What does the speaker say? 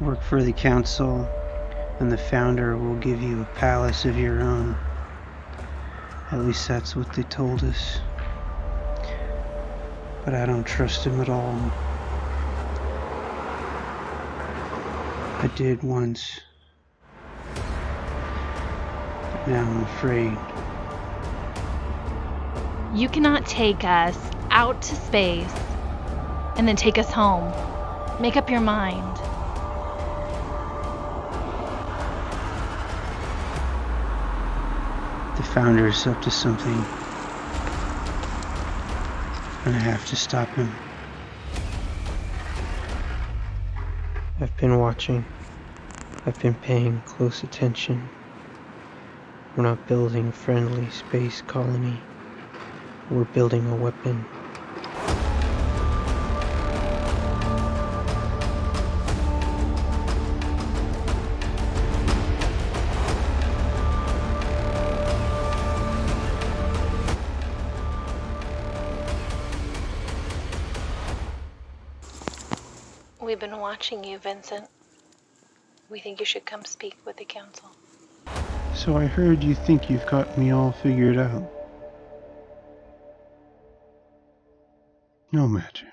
work for the council, and the founder will give you a palace of your own. At least that's what they told us. But I don't trust him at all. I did once. Now I'm afraid. You cannot take us out to space and then take us home. Make up your mind. The founder is up to something. And I have to stop him. I've been watching. I've been paying close attention. We're not building a friendly space colony. We're building a weapon. We've been watching you, Vincent. We think you should come speak with the council. So I heard you think you've got me all figured out. No matter.